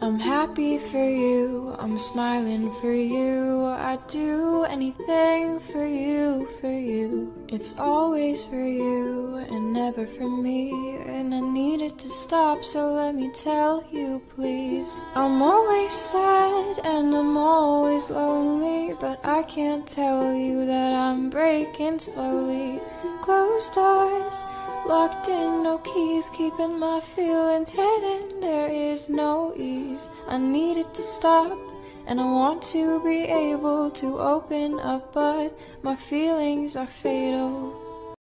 I'm happy for you, I'm smiling for you. I'd do anything for you, for you. It's always for you and never for me. And I need it to stop, so let me tell you, please. I'm always sad and I'm always lonely, but I can't tell you that I'm breaking slowly. Closed doors. Locked in, no keys, keeping my feelings hidden. There is no ease. I need it to stop, and I want to be able to open up, but my feelings are fatal.